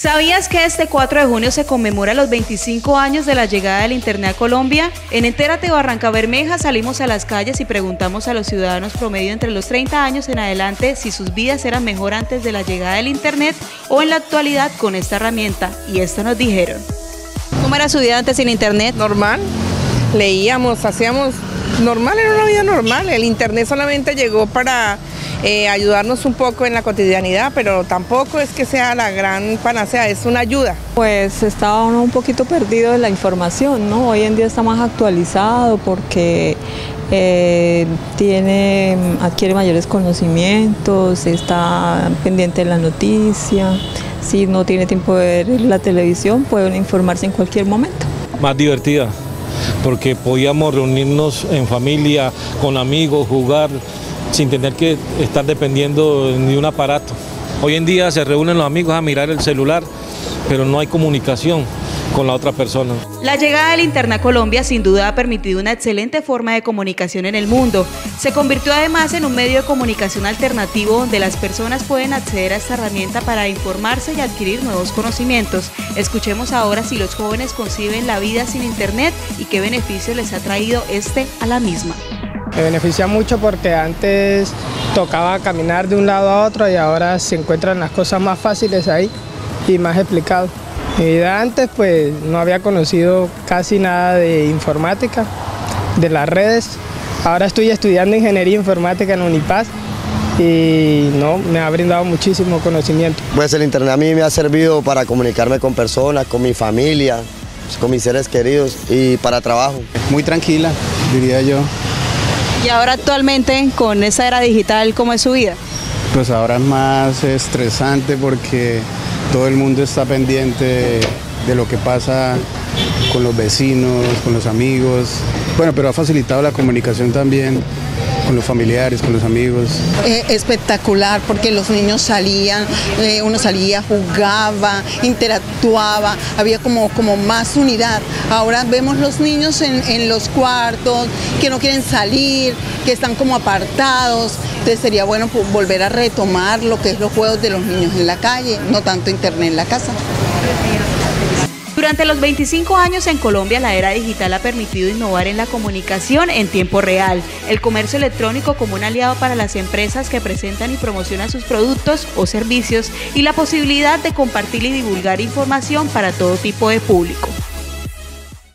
¿Sabías que este 4 de junio se conmemora los 25 años de la llegada del Internet a Colombia? En Entérate Barranca Bermeja salimos a las calles y preguntamos a los ciudadanos promedio entre los 30 años en adelante si sus vidas eran mejor antes de la llegada del Internet o en la actualidad con esta herramienta. Y esto nos dijeron. ¿Cómo era su vida antes sin Internet? Normal. Leíamos, hacíamos normal, era una vida normal. El Internet solamente llegó para eh, ayudarnos un poco en la cotidianidad, pero tampoco es que sea la gran panacea, es una ayuda. Pues estaba uno un poquito perdido de la información, ¿no? Hoy en día está más actualizado porque eh, tiene, adquiere mayores conocimientos, está pendiente de la noticia, si no tiene tiempo de ver la televisión puede informarse en cualquier momento. Más divertida, porque podíamos reunirnos en familia, con amigos, jugar, sin tener que estar dependiendo de un aparato. Hoy en día se reúnen los amigos a mirar el celular, pero no hay comunicación con la otra persona. La llegada del Internet a Colombia sin duda ha permitido una excelente forma de comunicación en el mundo. Se convirtió además en un medio de comunicación alternativo donde las personas pueden acceder a esta herramienta para informarse y adquirir nuevos conocimientos. Escuchemos ahora si los jóvenes conciben la vida sin Internet y qué beneficio les ha traído este a la misma. Me beneficia mucho porque antes tocaba caminar de un lado a otro y ahora se encuentran las cosas más fáciles ahí y más explicado. Mi vida antes pues no había conocido casi nada de informática, de las redes. Ahora estoy estudiando ingeniería informática en Unipaz y no, me ha brindado muchísimo conocimiento. Pues el internet a mí me ha servido para comunicarme con personas, con mi familia, con mis seres queridos y para trabajo. Muy tranquila, diría yo. Y ahora actualmente con esa era digital, ¿cómo es su vida? Pues ahora es más estresante porque todo el mundo está pendiente de lo que pasa con los vecinos, con los amigos. Bueno, pero ha facilitado la comunicación también con los familiares, con los amigos. Eh, espectacular porque los niños salían, eh, uno salía, jugaba, interactuaba, había como, como más unidad. Ahora vemos los niños en, en los cuartos, que no quieren salir, que están como apartados. Entonces sería bueno volver a retomar lo que es los juegos de los niños en la calle, no tanto internet en la casa. Durante los 25 años en Colombia, la era digital ha permitido innovar en la comunicación en tiempo real, el comercio electrónico como un aliado para las empresas que presentan y promocionan sus productos o servicios y la posibilidad de compartir y divulgar información para todo tipo de público.